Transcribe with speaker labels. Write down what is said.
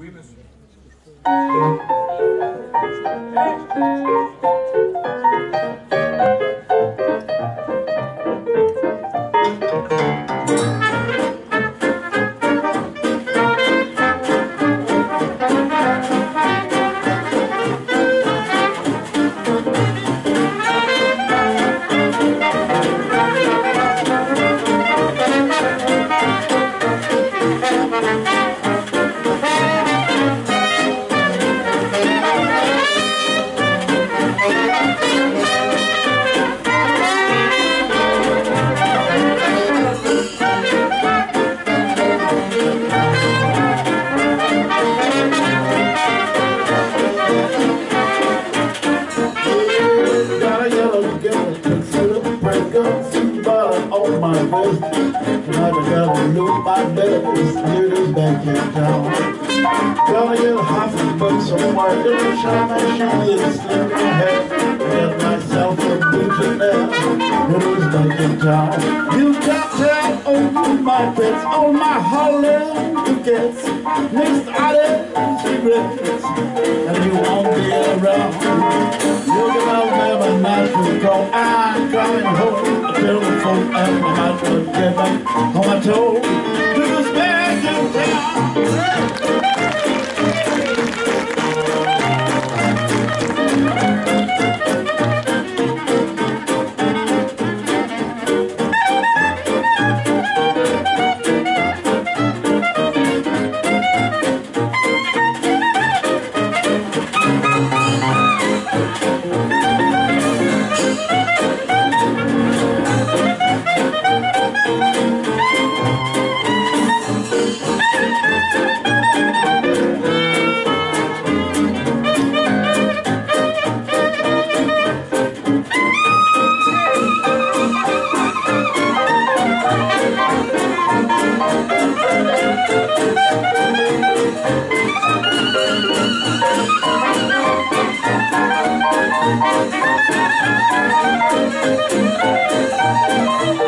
Speaker 1: Oui, monsieur.
Speaker 2: Got on my wrist. Got a yellow loop my best, niggas back in town. Got a yellow hospital book somewhere, little shiny, shiny, and slip my head. Get myself a there, niggas back in town. You got to open my bets, all my gets mixed out of cigarettes, and you won't be around. You can remember natural go. I'm coming home. And my mouth will get back on Música